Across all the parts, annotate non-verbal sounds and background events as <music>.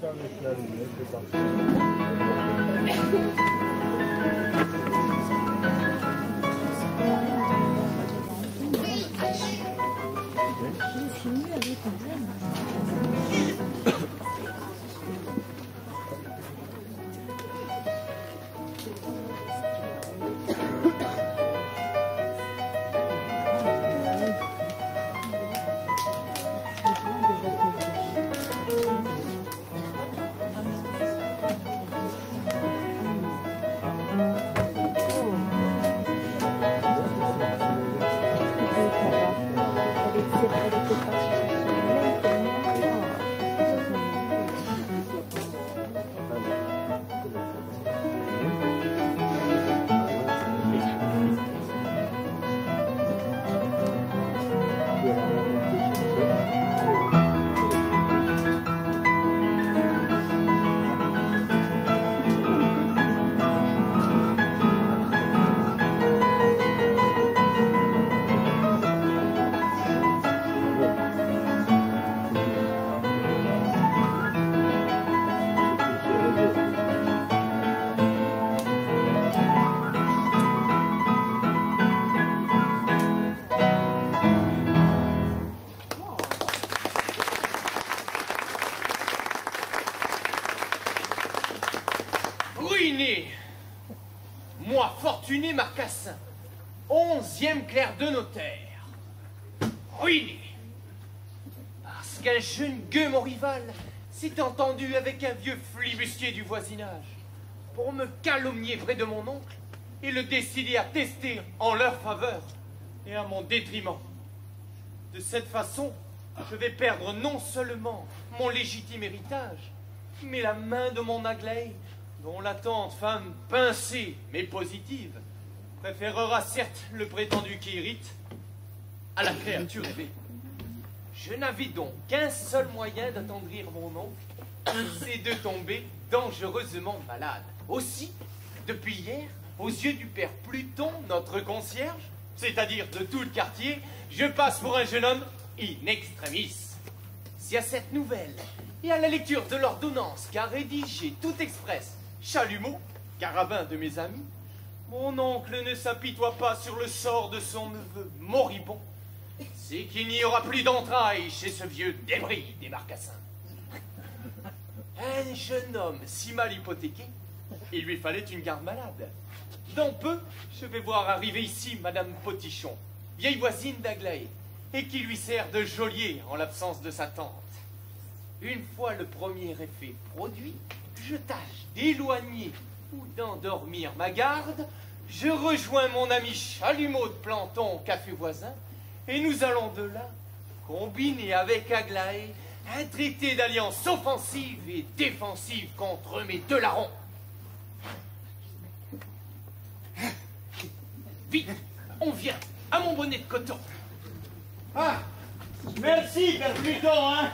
faire les clarinets, c'est parti. Moi, fortuné Marcassin, onzième clerc de notaire. Ruiné Parce qu'un jeune gueux, mon rival, s'est entendu avec un vieux flibustier du voisinage pour me calomnier près de mon oncle et le décider à tester en leur faveur et à mon détriment. De cette façon, je vais perdre non seulement mon légitime héritage, mais la main de mon Aglaé, dont l'attente femme pincée mais positive préférera certes le prétendu qui irrite à la créature rêvée. Je n'avais donc qu'un seul moyen d'attendrir mon oncle, c'est de tomber dangereusement malade. Aussi, depuis hier, aux yeux du père Pluton, notre concierge, c'est-à-dire de tout le quartier, je passe pour un jeune homme in extremis. Si à cette nouvelle et à la lecture de l'ordonnance qu'a rédigée tout express Chalumeau, carabin de mes amis, mon oncle ne s'apitoie pas sur le sort de son neveu moribond, c'est qu'il n'y aura plus d'entrailles chez ce vieux débris des marcassins. Un jeune homme si mal hypothéqué, il lui fallait une garde malade. Dans peu, je vais voir arriver ici Madame Potichon, vieille voisine d'Aglaé, et qui lui sert de geôlier en l'absence de sa tante. Une fois le premier effet produit, je tâche d'éloigner ou d'endormir ma garde, je rejoins mon ami Chalumeau de Planton au café voisin, et nous allons de là combiner avec Aglaé un traité d'alliance offensive et défensive contre mes deux larrons. Vite, on vient à mon bonnet de coton. Ah Merci, Père Pluton, hein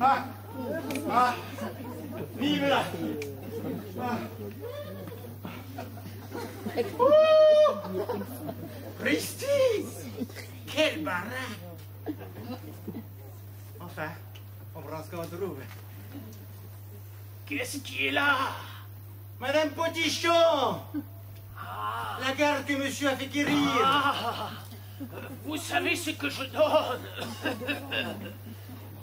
Ah Ah Vive là ah. Christy Quel baraque Enfin, on prend ce qu'on trouve. Qu'est-ce qui est là Madame Potichon? Ah, La garde que monsieur a fait quérir ah, Vous savez ce que je donne <laughs>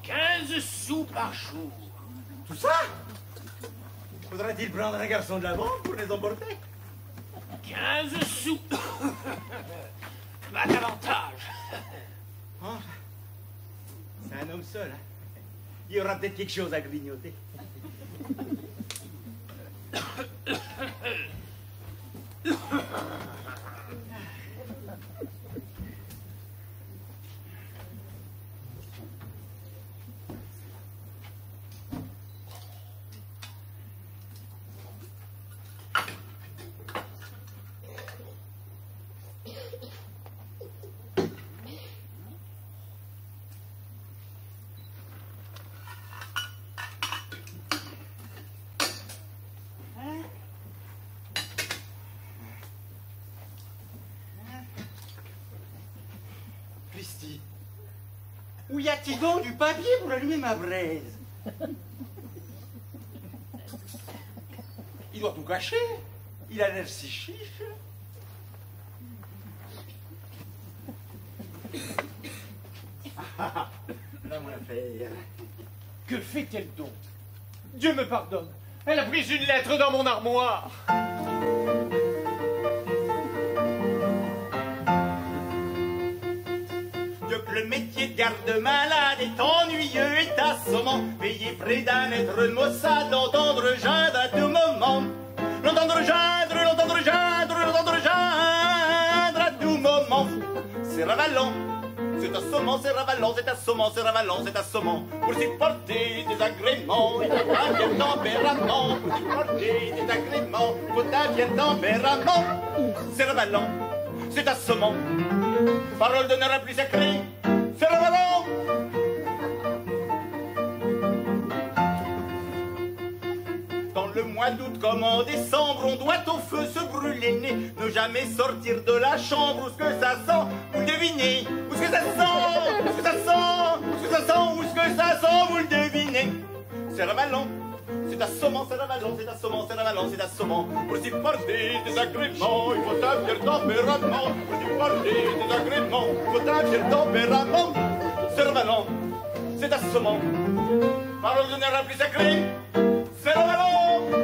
15 sous par jour. Tout ça Faudra-t-il prendre un garçon de la banque pour les emporter 15 sous. Pas davantage Ah, C'est un homme seul, hein. Il y aura peut-être quelque chose à grignoter. <coughs> <coughs> <coughs> Christy, où y a-t-il donc du papier pour allumer ma braise Il doit tout cacher. Il a l'air si chiche. Là, mon affaire. Que fait-elle donc? Dieu me pardonne. Elle a pris une lettre dans mon armoire. Le métier de garde-malade est ennuyeux et assommant. Veillez près d'un maître maussade, d'entendre geindre à tout moment. L'entendre geindre, l'entendre geindre, l'entendre geindre à tout moment. C'est ravalant, c'est assommant, c'est ravalant, c'est assommant, c'est ravalant, c'est assommant. Pour supporter des agréments, il faut un bien tempérament. Pour supporter des agréments, il faut un bien tempérament. C'est ravalant, c'est assommant. Parole d'honneur à plus sacrée, mois d'août comme en décembre, on doit au feu se brûler le nez. Ne jamais sortir de la chambre où ce que ça sent, vous le devinez? Où ce que ça sent, où ce que ça sent, où ce que ça sent, où ce que ça sent, vous le devinez? C'est ravalant. C'est assommant, c'est ravalant, c'est assommant, c'est ravalant, c'est assommant. Pour supporter des agréments, il faut un fier tempérament. Pour supporter des agréments, il faut un fier tempérament. C'est ravalant, c'est assommant. Parole d'honneur la plus sacrée, c'est ravalant.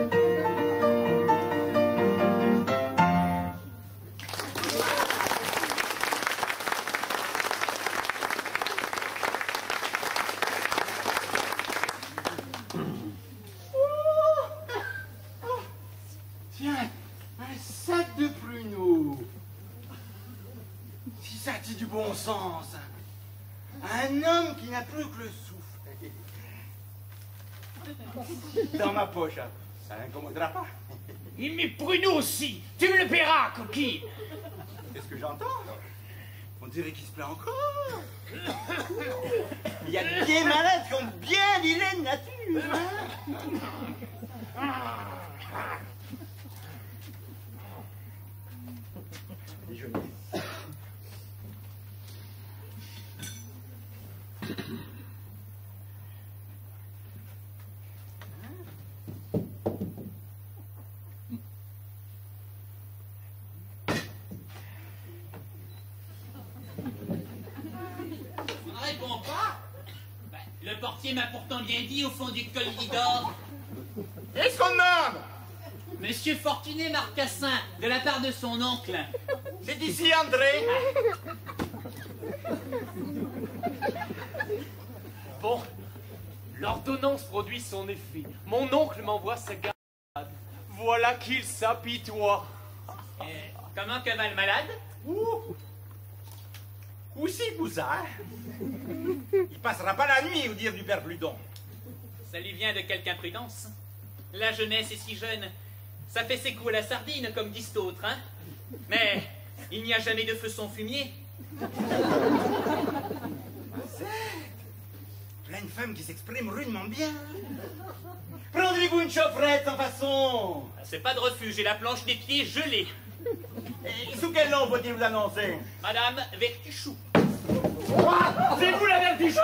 Et mes pruneaux aussi. Tu me le paieras, coquille. Qu'est-ce que j'entends On dirait qu'il se plaît encore. Il y a des malades qui ont bien de nature. hein. Déjeuner. On ne répond pas Ben, Le portier m'a pourtant bien dit au fond du col d'Or. Qu'est-ce qu'on demande Monsieur Fortuné Marcassin, de la part de son oncle. C'est ici, André. Bon, l'ordonnance produit son effet. Mon oncle m'envoie sa garde. Voilà qu'il s'apitoie. Euh, comment que va le malade? Ouh. Où c'est Bouzard Il passera pas la nuit au dire du père Bludon. Ça lui vient de quelque imprudence. La jeunesse est si jeune. Ça fait ses coups à la sardine, comme disent d'autres, hein Mais il n'y a jamais de feu sans fumier. Plein de femmes qui s'expriment rudement bien. Prendrez-vous une chaufferette sans façon? C'est pas de refus, j'ai la planche des pieds gelée. Et sous quel nom faut-il vous annoncer Madame Vertuchou. C'est vous la vertichou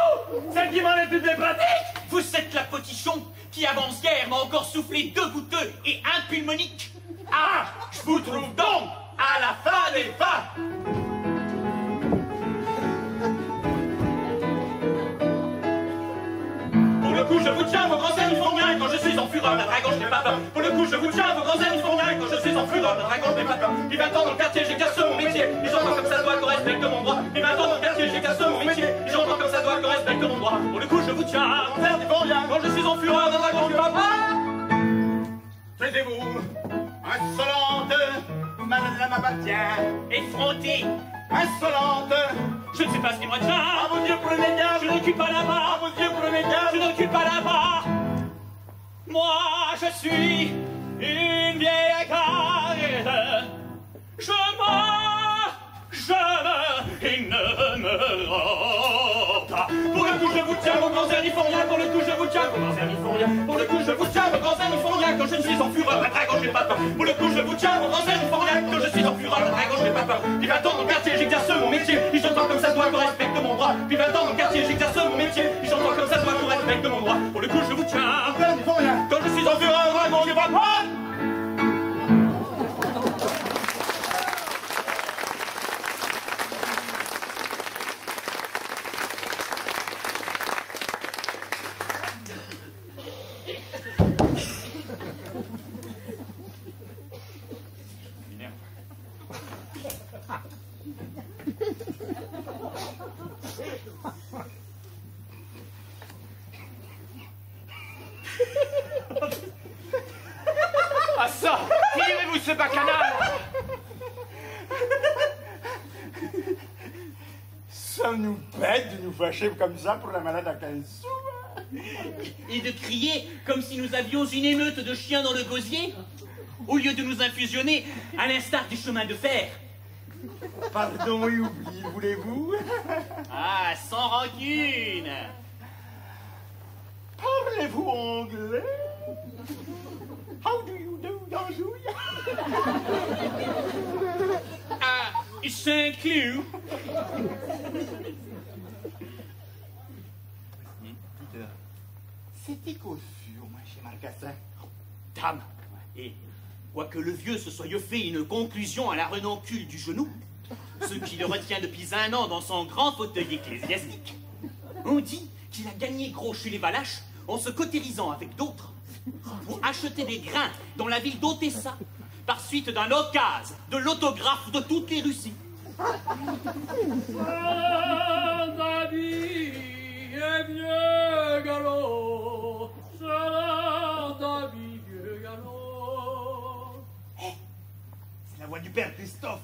Celle qui m'enlève toutes les pratiques Vous êtes la potichon qui avance guère m'a encore soufflé deux goutteux et un pulmonique. Ah Je vous trouve donc à la fin des pas Pour le coup, je vous tiens, vos grands ailes font bien quand je suis en fureur, la dragon, je n'ai pas peur. Pour le coup, je vous tiens, vos grands ailes font bien quand je suis en fureur, la dragon, je n'ai pas peur. Puis 20 ans dans le quartier, j'exerce mon métier. Et j'entends comme ça doit qu'on respecte mon droit. 20 ans dans le quartier, j'exerce mon métier. Et j'entends comme ça doit qu'on respecte mon droit. Pour le coup, je vous tiens, faire des bons quand je suis en fureur, la dragon, je n'ai pas peur. Taisez-vous Insolente Madame m'appartient Effronté, Insolente je ne sais pas ce qui me retient. À vos yeux prenez garde Je ne recule pas À là-bas. vos yeux prenez garde Je ne recule pas là-bas. Moi, je suis une vieille carrière. Je meurs, je meurs et ne me rends je vous tiens, n'y font rien. Pour le coup, je vous tiens, n'y font rien. Pour le coup, je vous tiens, n'y font rien. Quand je suis en fureur, la dragon, j'ai pas peur. Pour le coup, je vous tiens, n'y font rien. Quand je suis en fureur, la dragon, j'ai pas peur. Puis 20 ans dans le quartier, j'exerce mon métier. Et j'entends comme ça doit qu'on respecte mon droit. Puis 20 ans dans le quartier, j'exerce mon métier. Et j'entends comme ça doit qu'on respecte mon droit. Pour le coup, je vous tiens. Quand je suis en fureur, la dragon, j'ai pas peur. Ah ça Tirez-vous ce bacchanal Sommes-nous comme ça pour la malade à 15 sous Et de crier comme si nous avions une émeute de chiens dans le gosier Au lieu de nous infusionner à l'instar du chemin de fer. Pardon et oubli, voulez-vous? Ah, sans rancune. Parlez-vous anglais? How do you do, Danjouille? Ah, Saint-Cloud C'était coiffure, moi, chez Marcassin. Dame Et quoique le vieux se soit fait une conclusion à la renoncule du genou, ce qui le retient depuis un an dans son grand fauteuil ecclésiastique, on dit qu'il a gagné gros chez les Valaches en se cautérisant avec d'autres pour acheter des grains dans la ville d'Otessa par suite d'un occasion de l'autographe de toutes les Russies. Galop. C'est la voix du père Christophe.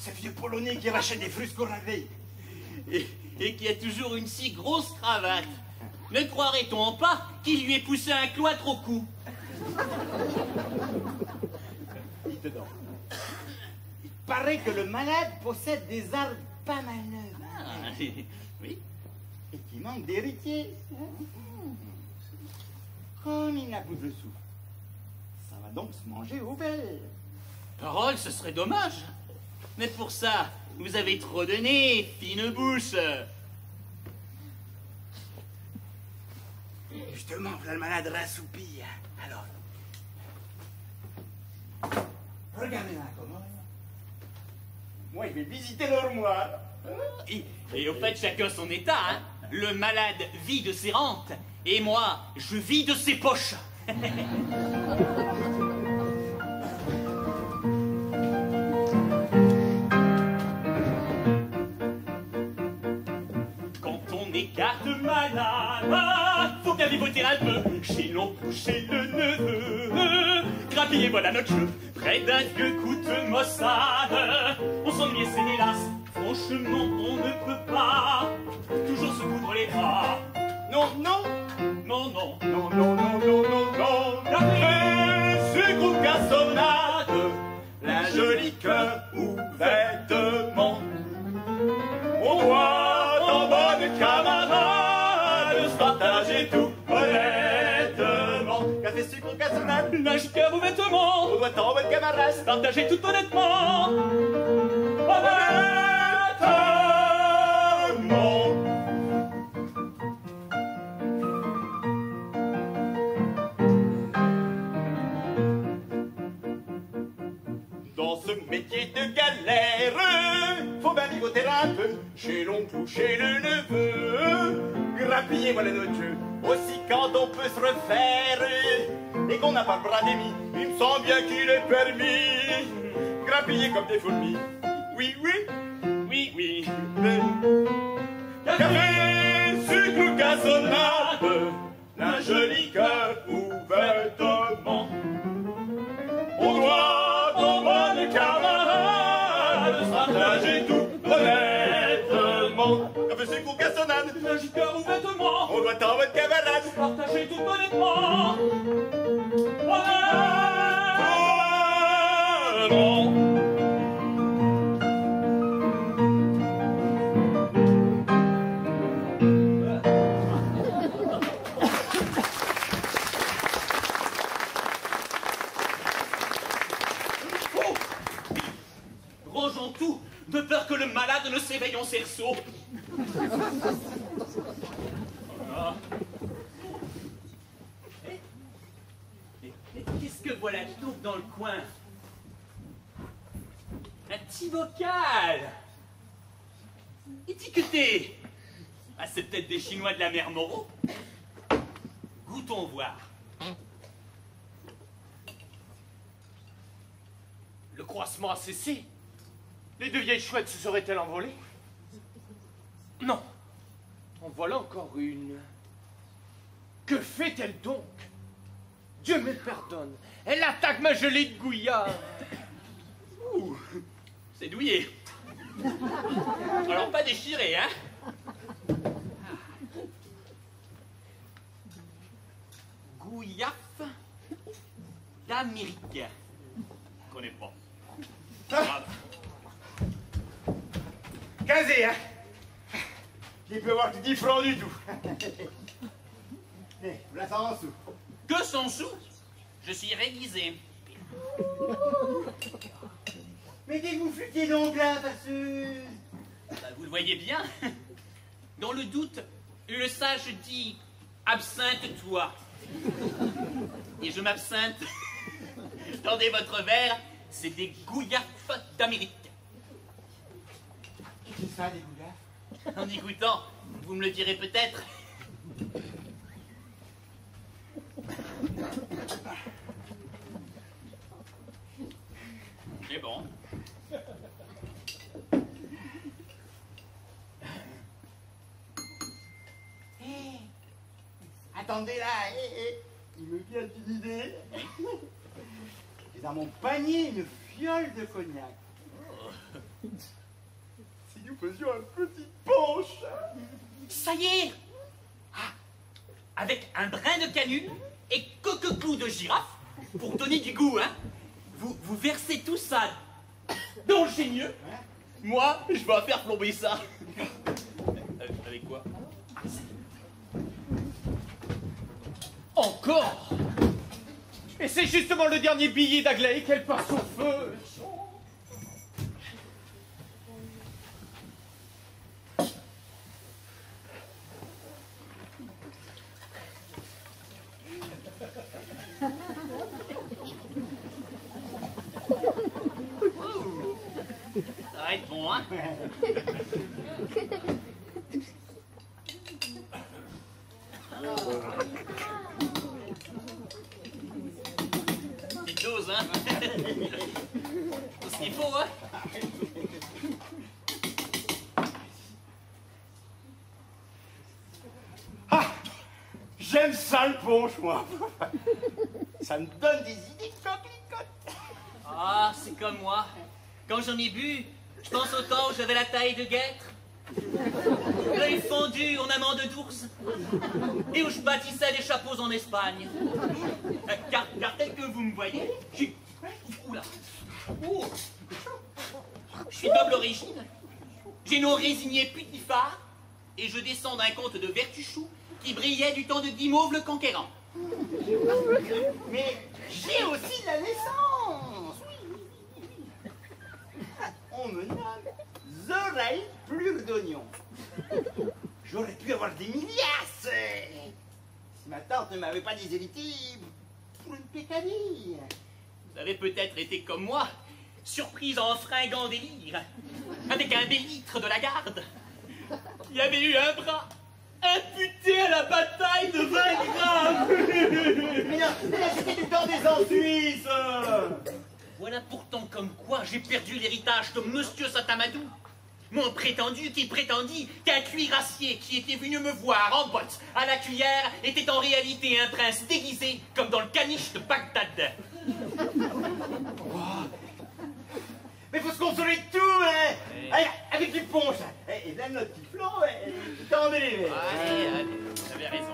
Ce vieux Polonais qui rachète des fruits scoravés. et, et qui a toujours une si grosse cravate. Ne croirait-on pas qu'il lui ait poussé un cloître au cou? Dites donc. Il paraît que le malade possède des arbres pas mal neufs. Ah, Oui, Et qu'il manque d'héritiers. Comme il n'a plus de sous. Ça va donc se manger au bel. parole, ce serait dommage. Mais pour ça, vous avez trop donné, fine bouche. Justement, voilà le malade rassoupi. hein. Alors. Regardez là, comment. Moi, je vais visiter l'armoire. Et, et au fait, chacun son état. Hein. Le malade vit de ses rentes, et moi, je vis de ses poches. <laughs> Quand on est garde malade, faut bien vivoter un peu. Chez l'oncle, chez le neveu, grappiller voilà notre jeu. Près d'un vieux coup de maussade, on s'ennuie, c'est hélas. Franchement, on ne peut pas toujours se coudre les bras. Non, non, Non, non, non, non, non, non, non, non. Café, sucre ou cassonade, la jolie cœur ou vêtements. On doit, en bonne camarade, se partager tout honnêtement. Café, sucre ou cassonade, Lâche cœur aux vêtements, on doit en bonne camarade, partagez tout honnêtement. honnêtement. De galère, faut vivoter un peu, chez l'oncle ou chez le neveu. Grappiller, voilà notre jeu, aussi quand on peut se refaire, et qu'on n'a pas le bras d'émis, il me semble bien qu'il est permis. Grappiller comme des fourmis, oui, oui, Oui, oui. Café, sucre ou cassonade, jolie cœur ou vêtements. On doit, en bonne camarade, se partager tout honnêtement. Café, sucre ou cassonade, Lâche cœur aux vêtements, on doit en bonne camarade. partagez tout honnêtement. Honnêtement. En cerceau. Ah. Qu'est-ce que voilà donc dans le coin? Un petit bocal Étiqueté Ah, c'est peut-être des Chinois de la mer Moreau Goûtons voir. Le croissement a cessé. Les deux vieilles chouettes se seraient-elles envolées Non. En voilà encore une. Que fait-elle donc? Dieu me pardonne. Elle attaque ma gelée de gouillard. Ouh, c'est douillé. Alors pas déchiré, hein? Gouillaf d'Amérique. Connais pas. Casé, hein Il peut avoir que 10 francs du tout. Eh, voilà 100 sous. Que son sou Je suis réguisé. Mettez-vous flûter donc là, passeuse. Bah, vous le voyez bien. Dans le doute, le sage dit absinthe-toi. Et je m'absinthe. Tendez votre verre, c'est des gouillafes d'Amérique. Ça, goulas En y goûtant, vous me le direz peut-être. C'est bon. Eh, Attendez là, eh, eh, il me vient une idée. J'ai dans mon panier une fiole de cognac. Nous faisions un petit punch Ça y est Ah, Avec un brin de canule et coque-clou de girafe, pour donner du goût, hein vous, vous versez tout ça dans le génieux. Moi, je vais faire plomber ça. Avec, avec quoi? Encore Et c'est justement le dernier billet d'Aglaé qu'elle passe au feu. Ça va être bon, hein. Petite dose, hein. Tout ce qu'il faut, hein. Ah J'aime ça le punch, moi Ça me donne des idées Ah, c'est comme moi. Quand j'en ai bu, je pense au temps où j'avais la taille de guêtre, l'œil fondu en amande d'ours, et où je bâtissais des chapeaux en Espagne. Car, tel que vous me voyez, je. Oula. Ouh. Je suis double origine. J'ai nos résignés Putifard, et je descends d'un comte de Vertuchou qui brillait du temps de Guimauve le Conquérant. Mais j'ai aussi la naissance Oui. On me nomme Zoraï Plure d'Oignon. J'aurais pu avoir des milliards si ma tante ne m'avait pas déshérité pour une pécadille. Vous avez peut-être été comme moi, surprise en fringant délire, avec un bélitre de la garde, qui avait eu un bras imputé à la bataille de 20 grammes. Mais mais là c'était du temps des Voilà pourtant comme quoi j'ai perdu l'héritage de Monsieur Satamadou. Mon prétendu qui prétendit qu'un cuirassier qui était venu me voir en botte à la cuillère était en réalité un prince déguisé comme dans le caniche de Bagdad. <laughs> Mais faut se consoler de tout, hein avec du punch hein. Et là, notre petit hein, tendez les verres Allez, allez, vous avez raison.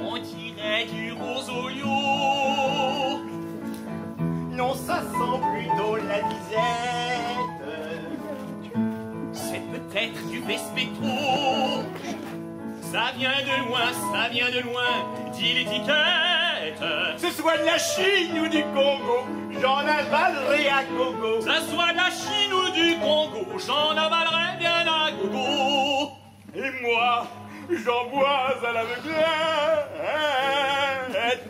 On dirait du rosolio. Non, ça sent plutôt la disette C'est peut-être du Vespetro. Ça vient de loin, ça vient de loin, dit l'étiquette. Ce soit de la Chine ou du Congo, j'en avalerai à gogo. Ça soit de la Chine ou du Congo, j'en avalerai bien à gogo. Et moi, j'en bois à l'aveuglette.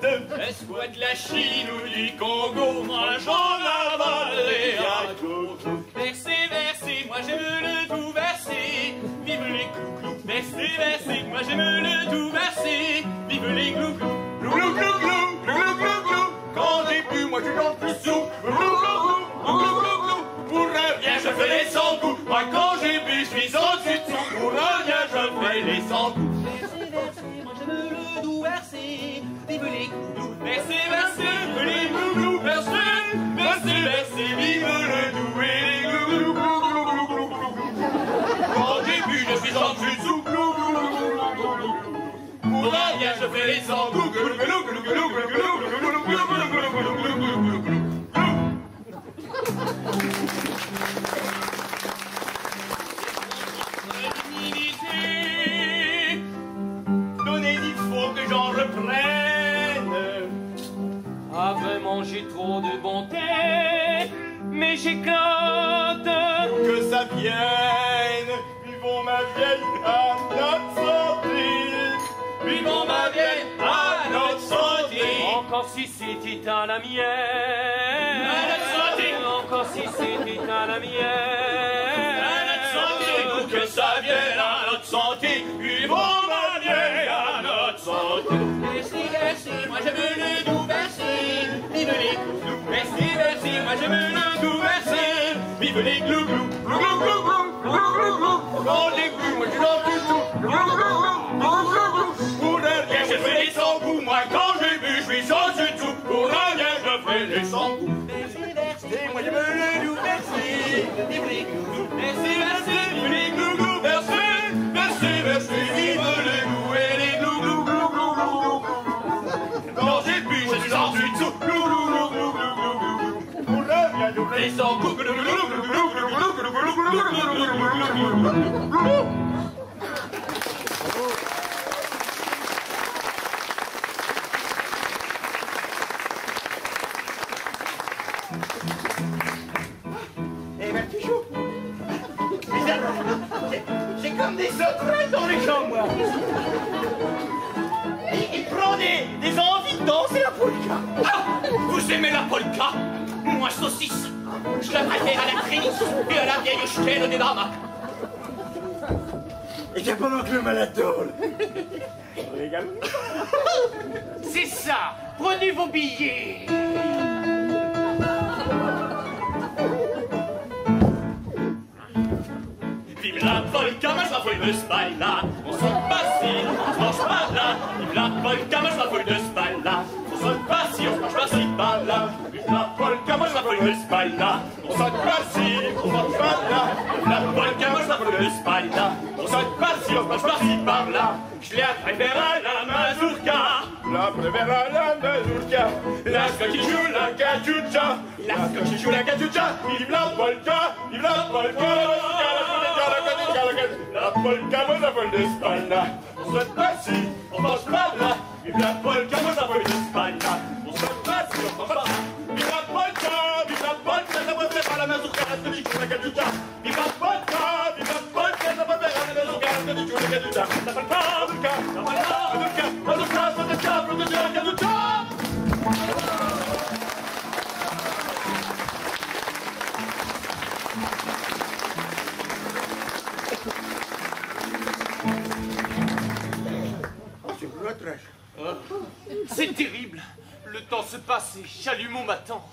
Ça soit de la Chine ou du Congo, moi j'en avalerai à gogo. Versez, versez, moi j'aime le tout verser. Vive les clous-clous. Versez, versez, moi j'aime le tout verser. Vive les clous-clous glou glou glou, glou glou glou. Quand j'ai bu, moi je danse le souk, glou glou glou, glou glou glou. Pour un bien, je fais les 100 coups. Moi quand j'ai bu, je suis en dessous. Pour un bien, je fais les 100 coups. Laissez verser, moi je me le doux verser. Vive les glou Laissez verser, les glou glou verser. Verser, verser, vive le doux et les glou glou glou glou glou glou glou. Quand j'ai bu, je suis en dessous glouglou, glouglou. Divinité, Donnez, il faut que j'en reprenne. Avait mangé trop de bonté, mais j'éclate. Que ça vienne, c'était à la mienne. Encore si c'était à la mienne. À notre santé. Que ça vienne à notre santé. Vivons ma vieille à notre santé. Merci, merci, moi j'aime le doux verser. Vive les. Merci, merci, moi j'aime le doux verser. Vive les glouglous. Glouglou, glouglou, glouglou, glouglou. Oh les glouglous, moi je n'en plus tout. Glouglou, glouglou, glouglou, glouglou. Pour le rien, je fais les sans goût. Moi quand je sans goût. Merci, merci, moi le. Vive les glouglous. Merci, merci, les glouglous. Merci, merci, merci, vive les glouglous et les glouglous, glouglou, glouglou, glouglou. Quand j'ai bu, je suis sans du tout. Glouglou, glouglou, glouglou, glouglou. Pour le rien, je fais les sans goût. Glouglou, glouglou, glouglou, glouglou, glouglou, glouglou, glouglou, glouglou, glouglou. Eh Je le préfère à l'actrice et à la vieille chêne des dramas. Et bien pendant que le malade drôle. C'est ça Prenez vos billets Vive la polka, ma la On se bassine, on se mange pas là Vive la polka, ma on s'en par-ci, on s'en par-là. La pointe qu'à ça le. On s'en par-ci, on passe par là Je la préfère à la mazurka. La préfère à la mazurka. La qui joue la cachucha. La qui joue la cachucha. Vive la polka, vive la polka. La polka, moi, ça fait le spalla. On s'en par-ci, on passe par-là. Vive la polka, moi, ça fait le spalla. On s'en on passe par-là. C'est terrible. Le temps se passe et Chalumeau m'attend.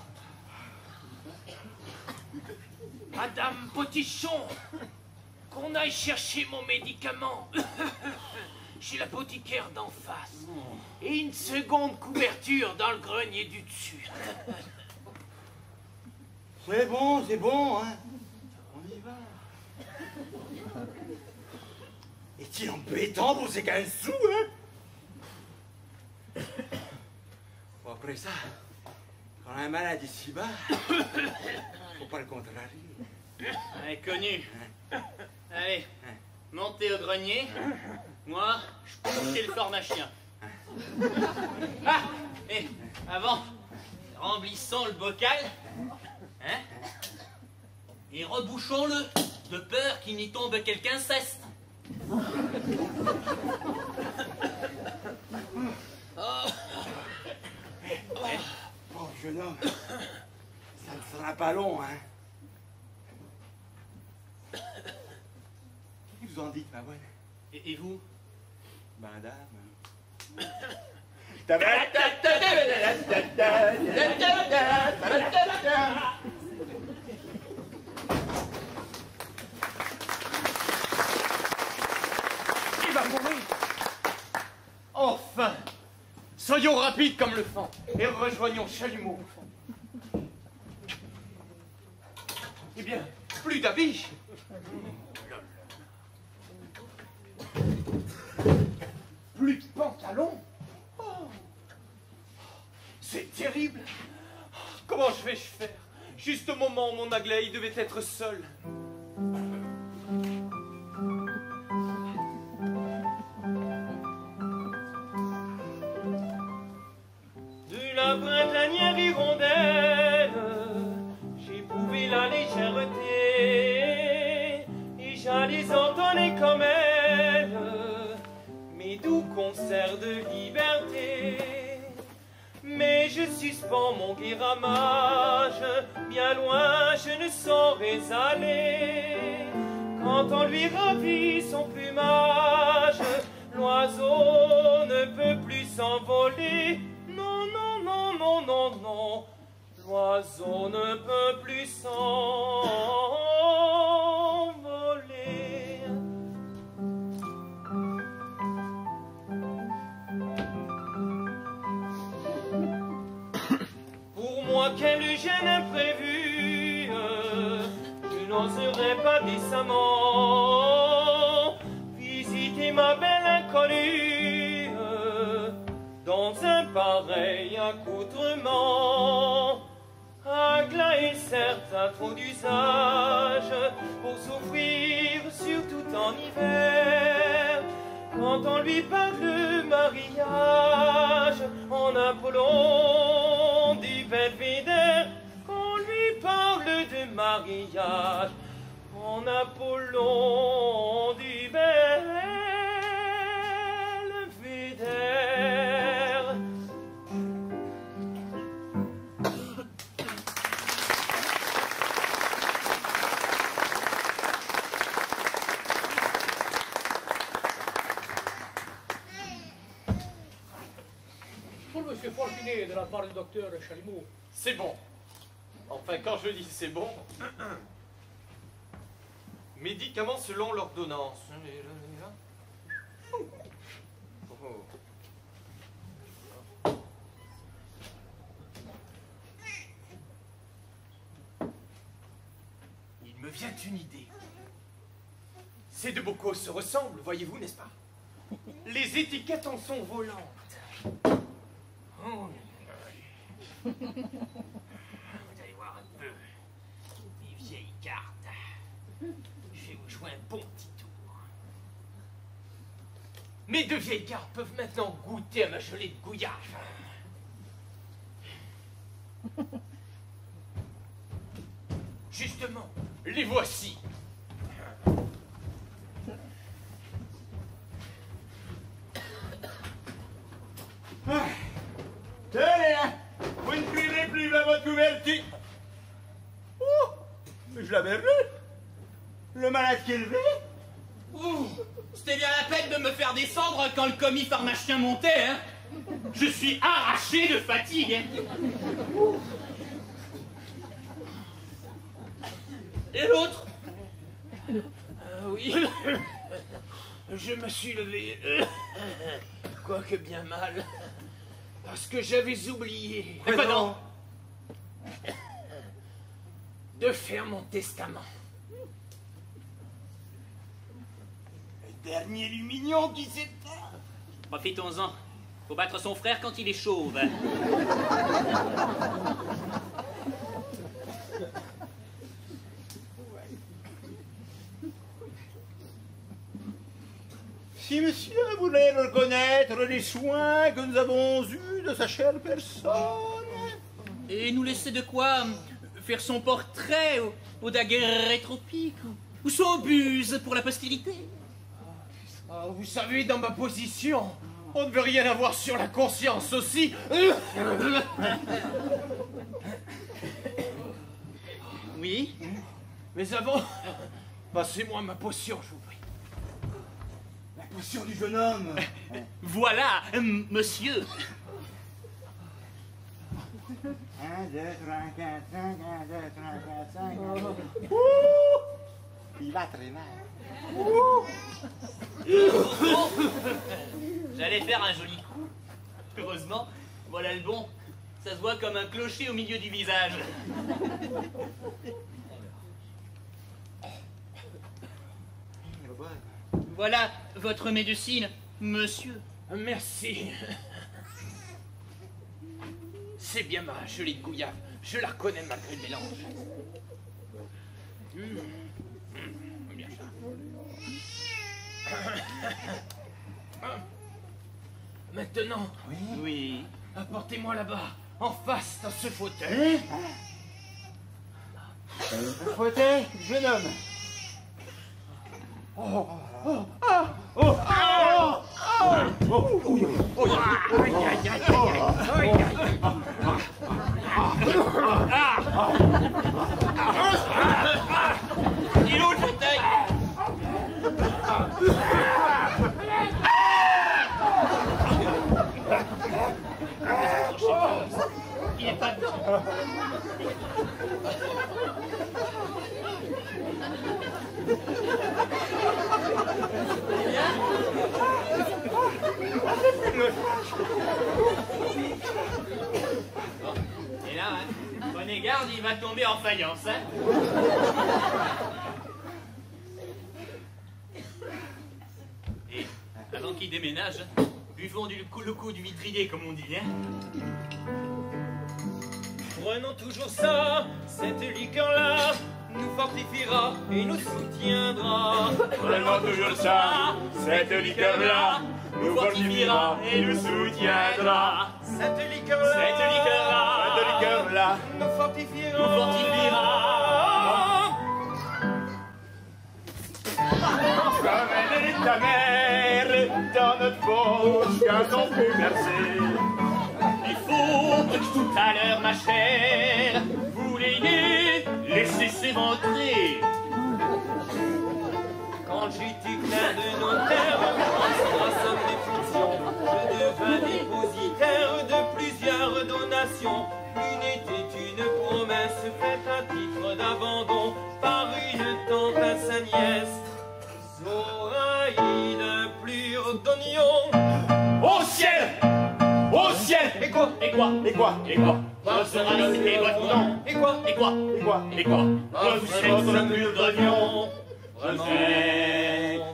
Qu'on aille chercher mon médicament. <coughs> Chez l'apothicaire d'en face. Et une seconde couverture dans le grenier du dessus. <laughs> C'est bon, c'est bon, hein. On y va. Est-il embêtant pour ces 15 sous, hein après ça, quand un malade ici-bas, <coughs> faut pas le contrarier. Allez, connu. Allez, montez au grenier. Moi, je peux porter le pharmacien. Ah Et avant, remplissons le bocal. Hein Et rebouchons-le, de peur qu'il n'y tombe quelque inceste. Bon, jeune homme, ça ne sera pas long, hein. Qu'est-ce que vous en dites, ma bonne Et, et vous? Madame. Il va mourir. Enfin, soyons rapides comme le vent et rejoignons Chalumeau. Eh bien, plus d'habits. Moment mon Aglaé devait être seul. Dans un pareil accoutrement. Agla est certes à trop d'usage pour souffrir, surtout en hiver. Quand on lui parle de mariage en Apollon du belvédère, qu'on lui parle de mariage en Apollon du belvédère. De la part du docteur Chalimot. C'est bon. Enfin, quand je dis c'est bon. Médicaments selon l'ordonnance. Oh. Il me vient une idée. Ces deux bocaux se ressemblent, voyez-vous, n'est-ce pas? Les étiquettes en sont volantes. Vous allez voir un peu des vieilles cartes. Je vais vous jouer un bon petit tour. Mes deux vieilles cartes peuvent maintenant goûter à ma gelée de gouillage. Justement, les voici. Tenez, hein, vous ne pliez plus à votre couverture. Oh, mais je l'avais vu. Le malade qui est levé. Ouh, C'était bien la peine de me faire descendre quand le commis pharmacien montait, hein Je suis arraché de fatigue, hein Et l'autre oui. <coughs> Je me suis levé. <coughs> Quoique bien mal. Parce que j'avais oublié. Mais faire mon testament. Le dernier lumignon qui s'éteint. Profitons-en. Faut battre son frère quand il est chauve. Si monsieur voulait reconnaître les soins que nous avons eus de sa chère personne. Et nous laisser de quoi faire son portrait au, au daguerrétropique ou, ou son buse pour la postérité. Ah, vous savez, dans ma position, on ne veut rien avoir sur la conscience aussi. <laughs> Oui Mais avant, passez-moi ma potion, je vous prie. La potion du jeune homme. Voilà, monsieur. 1, 2, 3, 4, 5, 1, 2, 3, 4, 5. Il va très mal. Ça allait faire un joli coup. Heureusement, voilà le bon. Ça se voit comme un clocher au milieu du visage. Voilà votre médecine, monsieur. Merci. C'est bien ma jolie gouillave. Je la reconnais malgré le mélange. Mmh. Mmh, bien ça. Maintenant, Oui. apportez-moi là-bas, en face, dans ce fauteuil. Fauteuil, jeune homme. Est pas <laughs> Et là, hein, prenez garde, il va tomber en faïence. Hein. Et avant qu'il déménage, buvons du coup, le coup du vitrier, comme on dit. Hein. Prenons toujours ça, cette liqueur-là nous fortifiera et nous soutiendra. Prenons toujours ça, cette liqueur-là nous fortifiera et nous soutiendra. Cette liqueur-là, Cette liqueur-là, Cette liqueur-là nous fortifiera. nous fortifiera. Comme elle est ta mère dans notre poche quand on peut verser. Il faut que tout à l'heure, ma chère, vous l'ayez laissé s'éventrer. J'étais clair de notaire, en grâce à mes fonctions, je devins dépositaire de plusieurs donations. Une était une promesse faite à titre d'abandon par une tante à sa nièce. Zoraïde, plure d'oignon. Au ciel Au ciel Et quoi Et quoi Et quoi Et quoi race et quoi Et quoi Et quoi Et quoi Ah, un mur d'oignon Vraiment,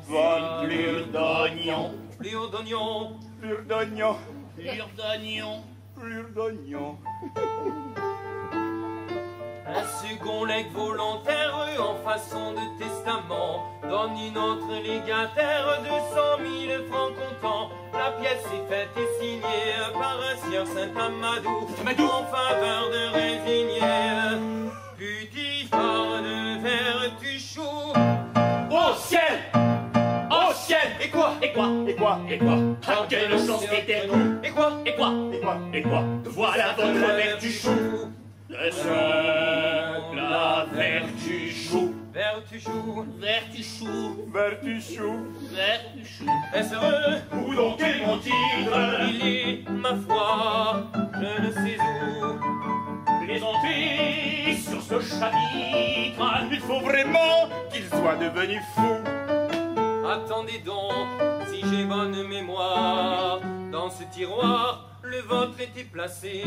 Bonne plure d'oignon. Plure d'oignon. Plure d'oignon. Mur d'oignon. Plure d'oignon. Un second legs volontaire en façon de testament donne une autre légataire de cent mille francs comptant. La pièce est faite et signée par un sieur Saint-Amadou en faveur de résigner. Petit phare de vertu ciel. Au ciel. Et quoi? Et quoi? Et quoi? Et quoi? Ah, quelle chance éternelle Et quoi? Et quoi? Et quoi? Et quoi? Voilà votre vertu chou. Le simple la vertu chou. Vertu chou. Vertu chou. Vertu chou. Vertu chou. Est-ce heureux? Où donc est mon titre Il est, ma foi, je ne sais où. Plaisanter sur ce chapitre Il faut vraiment qu'il soit devenu fou Attendez donc, si j'ai bonne mémoire, dans ce tiroir, le vôtre était placé.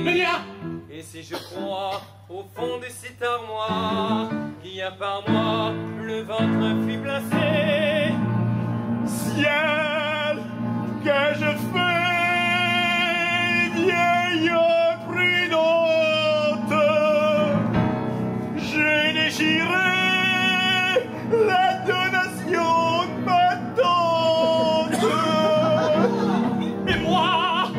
Et c'est, je crois, au fond de cette armoire, qu'il y a par moi, le vôtre fut placé. Ciel, que je fais, vieille prudente, la donation de ma tante. Et moi,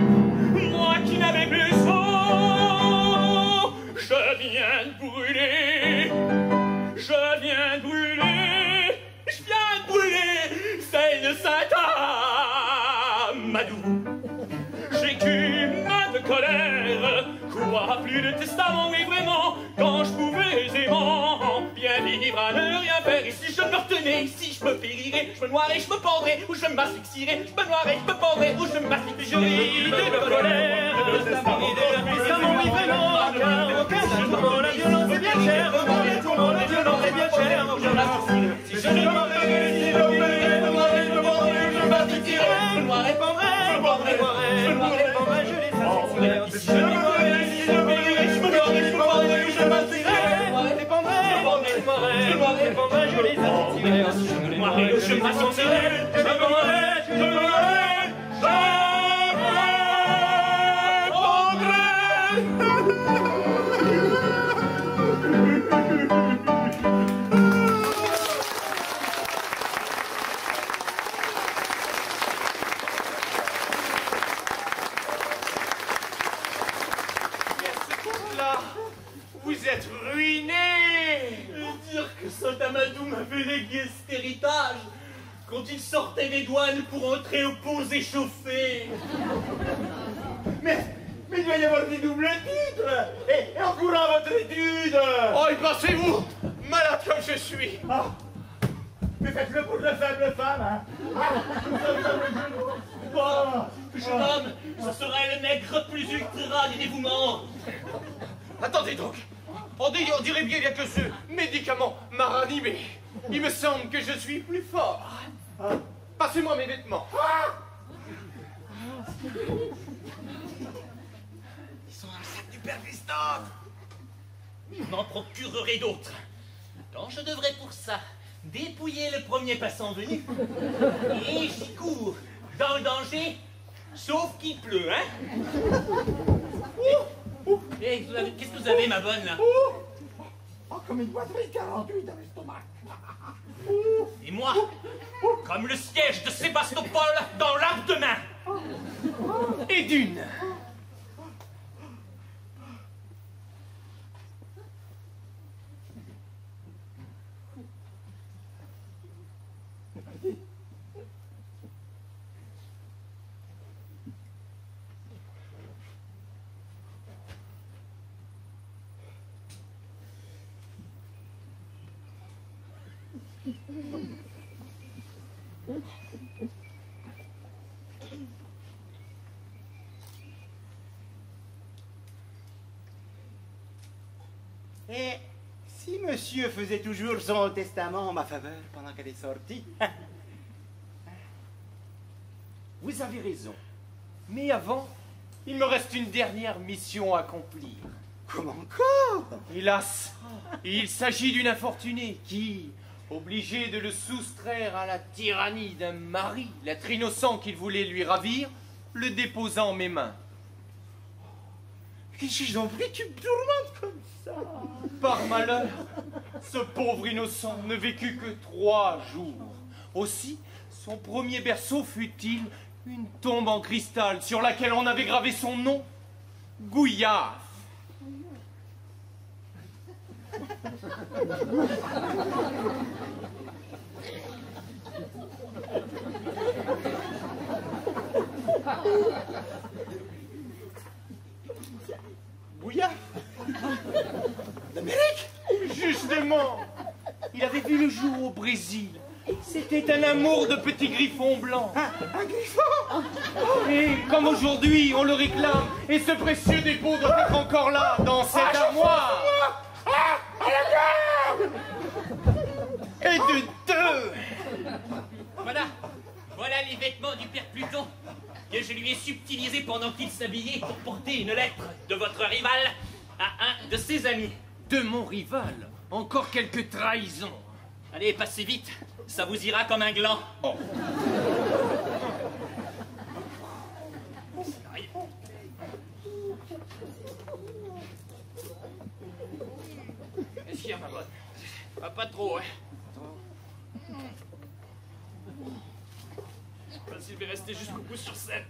moi qui n'avais plus sang, je viens de brûler, je viens de brûler, je viens de brûler celle de Saint-Amadou. J'écume de colère, quoi plus de testament, mais vraiment, quand je pouvais bien vivre à ne rien faire. Et si je me retenais ici, je me périrais, je me noirais, je me pendrais, ou je me m'asphyxierais, je me noirais, je me pendrais, ou je m'asphyxierais. de colère, de ça m'enlivrait l'enfer. La violence est bien chère, la violence est bien chère. Je m'asphyxierais, si je ne m'en si je me je me noirais, je me pendrais, je je me noirais, je me pendrais, je me noirais, je me pendrais, je les asphyxierais. Vous êtes ruiné Et dire que Sotamadou m'avait légué cet héritage quand il sortait des douanes pour entrer au pont échauffé. Mais, mais il doit y avoir des doubles titres Et, et en courant votre étude Oh, et pensez-vous Malade comme je suis Ah. Mais faites-le pour de faibles femmes, hein Ah, genou. Ah. Jeune homme, ce serait le nègre plus ultra du dévouement. Attendez donc on, dit- on dirait bien que ce médicament m'a ranimé. Il me semble que je suis plus fort. Passez-moi mes vêtements. Ils sont dans le sac du père Christophe Je m'en procurerai d'autres. Quand je devrais pour ça dépouiller le premier passant venu, et j'y cours dans le danger, sauf qu'il pleut, hein. Eh, Qu'est-ce que vous avez, ma bonne, là? Oh, comme une poitrine 48 dans l'estomac. Et moi, comme le siège de Sébastopol dans l'abdomen Et d'une. Et si monsieur faisait toujours son testament en ma faveur pendant qu'elle est sortie <laughs> Vous avez raison. Mais avant, il me reste une dernière mission à accomplir. Comment encore? Hélas, il s'agit d'une infortunée qui, obligée de le soustraire à la tyrannie d'un mari, l'être innocent qu'il voulait lui ravir, le déposa en mes mains. J'en prie, tu me tourmentes comme ça Par malheur, ce pauvre innocent ne vécut que trois jours. Aussi, son premier berceau fut-il une tombe en cristal sur laquelle on avait gravé son nom Gouillard. <laughs> <laughs> Justement, il avait vu le jour au Brésil. C'était un amour de petit griffon blanc. un, un griffon? Et comme aujourd'hui, on le réclame, et ce précieux dépôt doit être encore là, dans cette armoire. Et de deux Voilà, voilà les vêtements du père Pluton que je lui ai subtilisés pendant qu'il s'habillait pour porter une lettre de votre rival à un de ses amis. De mon rival, encore quelques trahisons. Allez, passez vite, ça vous ira comme un gland. Qu'il y a, ma bonne pas trop, hein Je pas s'il va rester jusqu'au bout sur scène.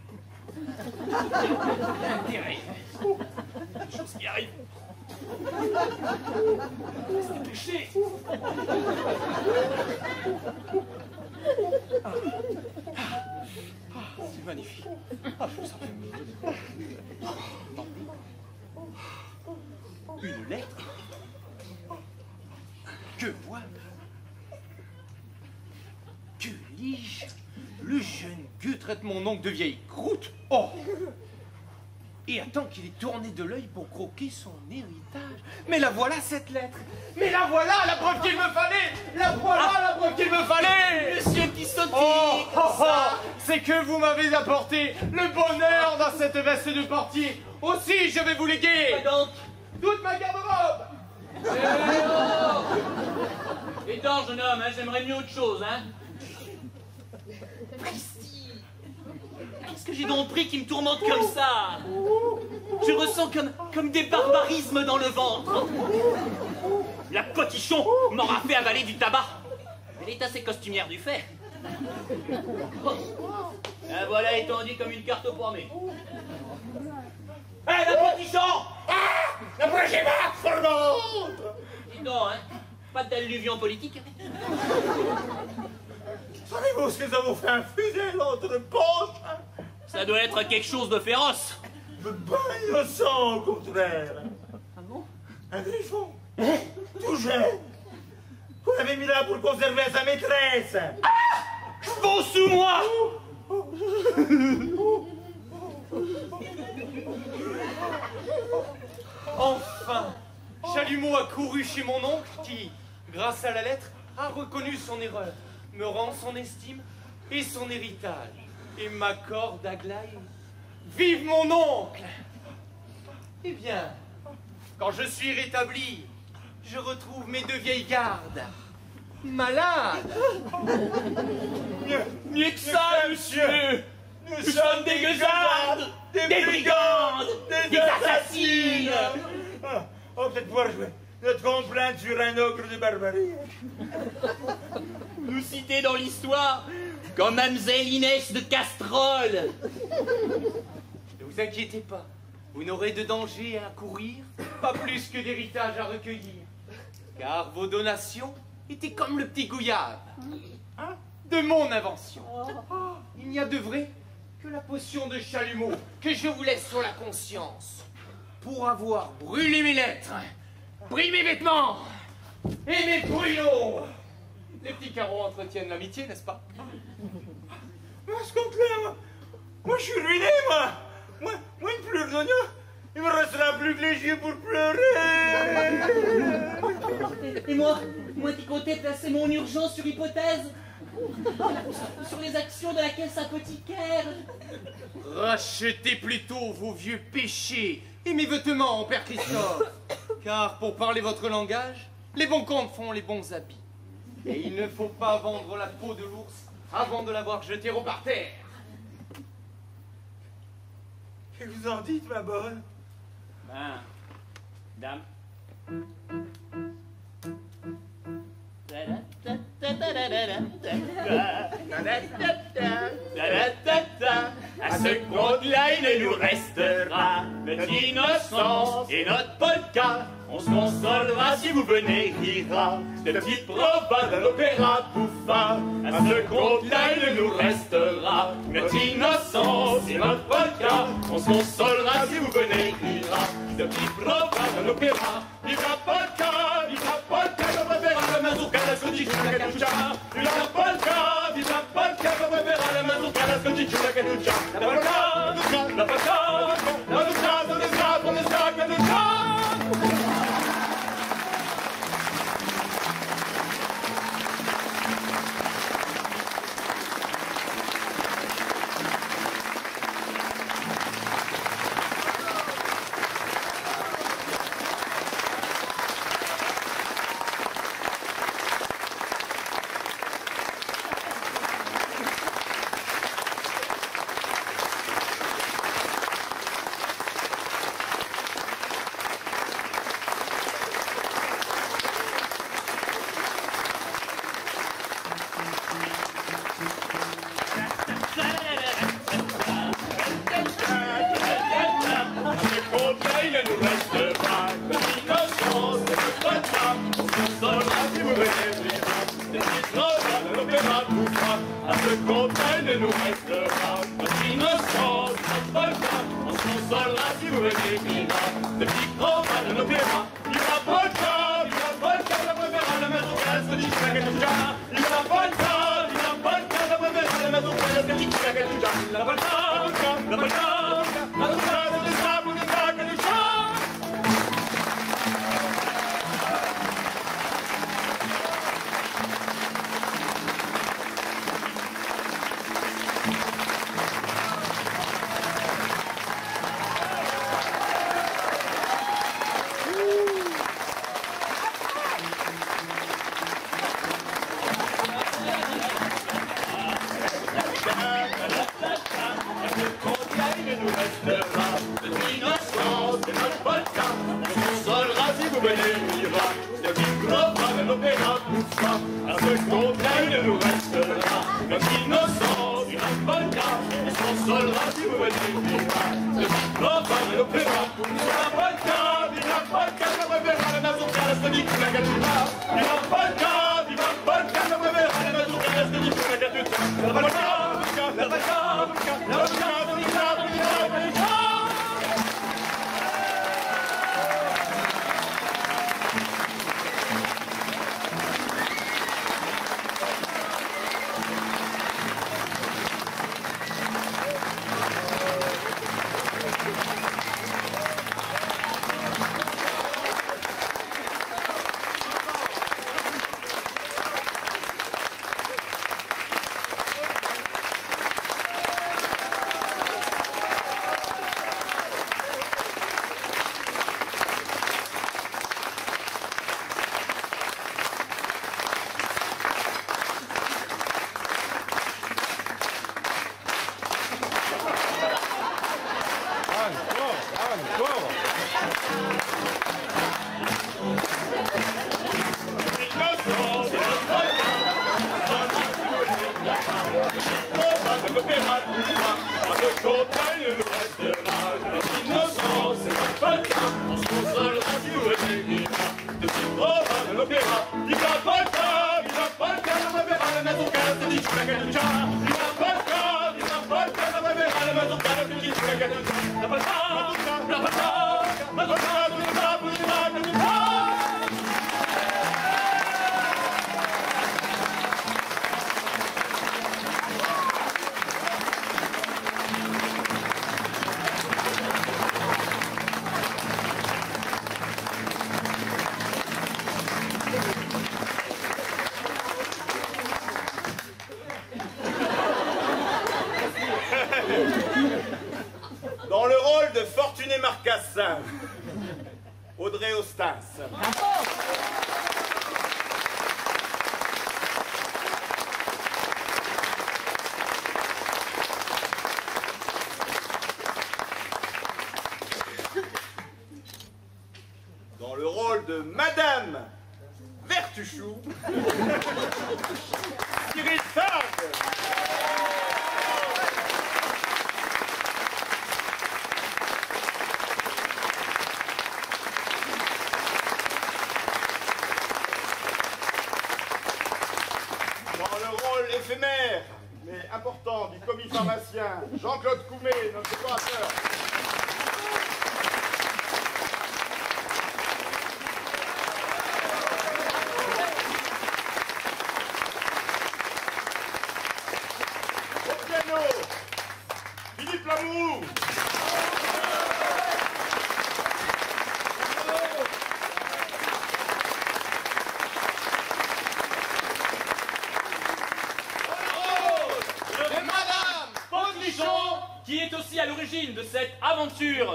Intérêt. Des choses qui arrivent. C'est dépêcher. C'est magnifique. Une lettre Que voilà Que lis-je Le jeune gueux traite mon oncle de vieille croûte. Oh Et attend qu'il ait tourné de l'œil pour croquer son héritage. Mais la voilà cette lettre Mais la voilà, la preuve qu'il me fallait La voilà, la preuve qu'il me fallait Monsieur qui Oh, oh, oh, ça. c'est que vous m'avez apporté le bonheur dans cette veste de portier. Aussi, je vais vous léguer Et donc toute ma garde-robe. Et donc, jeune homme, hein, j'aimerais mieux autre chose, hein Qu'est-ce que j'ai donc pris qui me tourmente comme ça Je ressens comme, comme des barbarismes dans le ventre. La potichon m'aura fait avaler du tabac. Elle est assez costumière du fait. La voilà étendue comme une carte au poirmé. Hé, la potichon La prochaine marche, Fernand Dis donc, hein Pas d'alluvion politique Savez-vous ce qu'ils ont fait infuser l'autre poche Ça doit être quelque chose de féroce. De bain innocent, au contraire. Ah bon? Un griffon, tout jeune. Vous l'avez mis là pour le conserver à sa maîtresse. Bon sous moi Enfin Chalumeau a couru chez mon oncle qui, grâce à la lettre, a reconnu son erreur, me rend son estime et son héritage, et m'accorde Aglaé. Vive mon oncle. Eh bien, quand je suis rétabli, je retrouve mes deux vieilles gardes. Malades. Mieux que ça, monsieur. Nous sommes des gueusardes Des brigandes Des assassines. Ah, on va peut-être pouvoir jouer. Notre complainte sur un ogre de barbarie. Nous citer dans l'histoire comme Mamselle Inès de Castrol Ne vous inquiétez pas, vous n'aurez de danger à courir, pas plus que d'héritage à recueillir. Car vos donations étaient comme le petit gouillard, hein, de mon invention. Il n'y a de vrai que la potion de chalumeau que je vous laisse sur la conscience. Pour avoir brûlé mes lettres, pris mes vêtements et mes brûlots. Les petits carreaux entretiennent l'amitié, n'est-ce pas Moi, ce compte-là, moi, moi, je suis ruiné, moi. Moi, moi, une pleure d'oignon. Il me restera plus que les yeux pour pleurer. Et moi, moi qui comptais placer mon urgence sur hypothèse sur les actions de la caisse apothicaire. Rachetez plutôt vos vieux péchés et mes vêtements, Père Christophe. Car pour parler votre langage, les bons comptes font les bons habits. Et il ne faut pas vendre la peau de l'ours avant de l'avoir jeté au parterre. Que vous en dites, ma bonne? Ben, dame. À ce compte-là, il nous restera notre innocence et notre polka. On se consolera si vous venez rira de petites provas de l'opéra bouffa. À ce compte-là, il nous restera notre innocence et notre polka. On se consolera si vous venez rira de petites provas de l'opéra. Vive la polka, vive la on verra la mazurka, la scotica, la caducha. Vive la polka, vive la polka, comme on verra la mazurka, la scotica, la caducha. La polka, la polka, la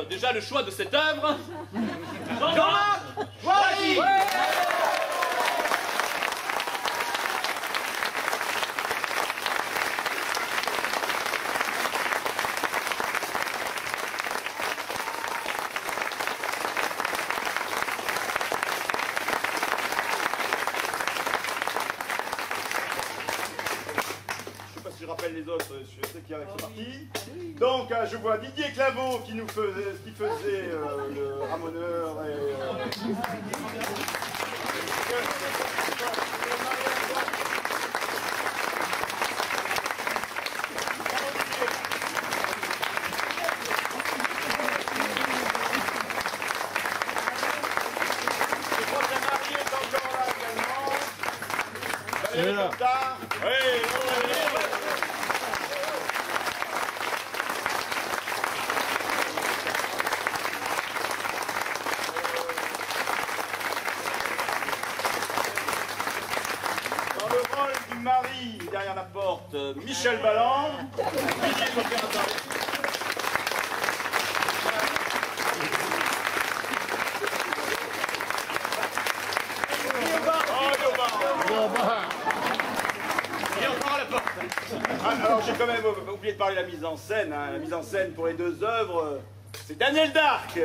déjà le choix de cette œuvre. donc, je vois Didier Clavot qui nous faisait, qui faisait euh, le ramoneur et... Euh... Michel Balland, Michel opérateur. Alors j'ai quand même oublié de parler de la mise en scène. Hein. La mise en scène pour les deux œuvres, euh, c'est Daniel Dark.